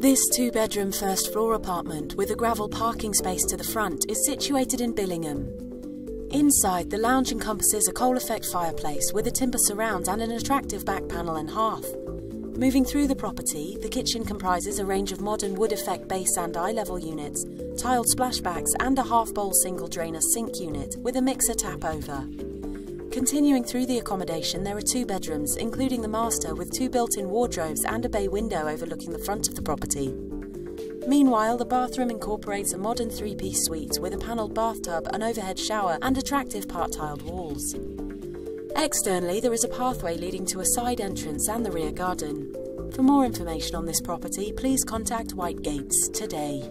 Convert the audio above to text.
This two bedroom first floor apartment with a gravel parking space to the front is situated in Billingham. Inside, the lounge encompasses a coal effect fireplace with a timber surround and an attractive back panel and hearth. Moving through the property, the kitchen comprises a range of modern wood effect base and eye level units, tiled splashbacks, and a half bowl single drainer sink unit with a mixer tap over. Continuing through the accommodation, there are two bedrooms, including the master, with two built in wardrobes and a bay window overlooking the front of the property. Meanwhile, the bathroom incorporates a modern three piece suite with a panelled bathtub, an overhead shower, and attractive part tiled walls. Externally, there is a pathway leading to a side entrance and the rear garden. For more information on this property, please contact Whitegates today.